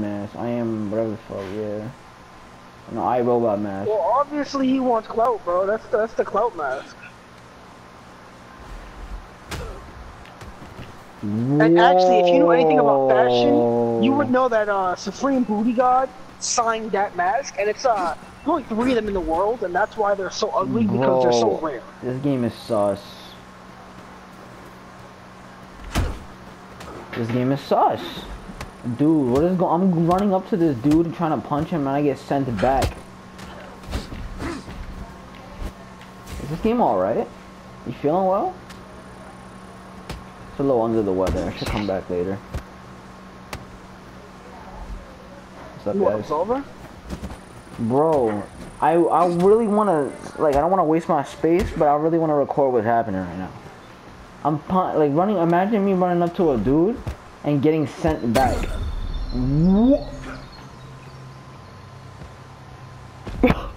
mask. I am whatever the fuck, yeah. No, I robot mask. Well, obviously he wants clout, bro. That's the, that's the clout mask. And actually, if you know anything about fashion, you would know that uh, Supreme Booty God signed that mask, and it's uh only three of them in the world, and that's why they're so ugly because they're so rare. This game is sus. This game is sus. Dude, what is going I'm running up to this dude and trying to punch him and I get sent back. Is this game alright? You feeling well? It's a little under the weather. I should come back later. What's up, guys? over? Bro, I I really want to like I don't want to waste my space, but I really want to record what's happening right now. I'm pun- like running. Imagine me running up to a dude and getting sent back. Wha-